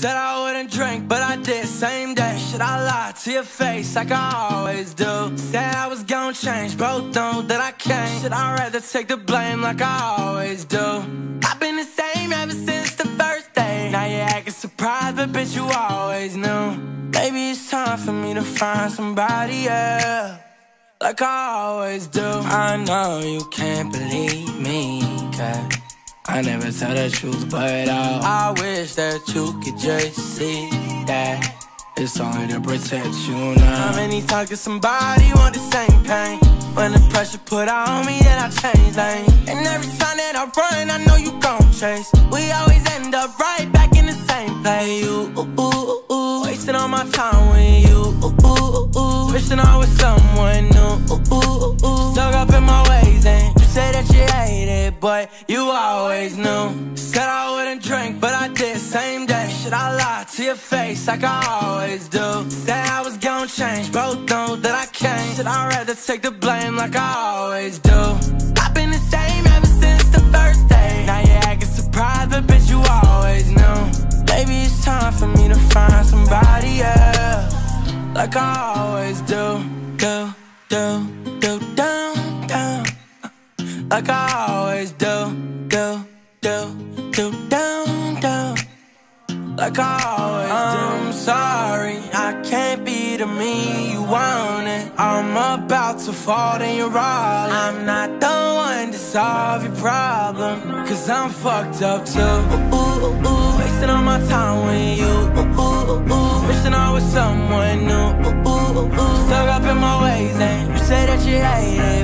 Said I wouldn't drink, but I did same day. Should I lie to your face like I always do? Said I was gonna change, both know that I can't. Should I rather take the blame like I always do? I've been the same ever since the first day. Now you're acting surprised, but bitch, you always knew. Maybe it's time for me to find somebody else. Like I always do. I know you can't believe me, cause I never tell the truth, but uh, I wish that you could just see that it's only to protect you now. How many times can somebody want the same pain? When the pressure put on me, then I change lane. And every time that I run, I know you gon' chase. We always end up right back in the same place. You, ooh, ooh, ooh, wasting all my time with you. Ooh, ooh, ooh, wishing I was but you always knew. Said I wouldn't drink, but I did same day. Should I lie to your face like I always do? Said I was gonna change, both know that I can't. Should I rather take the blame like I always do? I've been the same ever since the first day. Now you're acting surprised, but bitch, you always knew. Maybe it's time for me to find somebody else, like I always do. Do, do, do, down. Like I always do, do, do, do, down, down. Like I always do. Um. I'm sorry, I can't be the me you wanted. I'm about to fall, then you're all. I'm not the one to solve your problem. Cause I'm fucked up too. Ooh, ooh, ooh, wasting all my time with you. Ooh, ooh, ooh, wishing I was someone new. Ooh, ooh, ooh, stuck up in my ways, and you say that you hate it.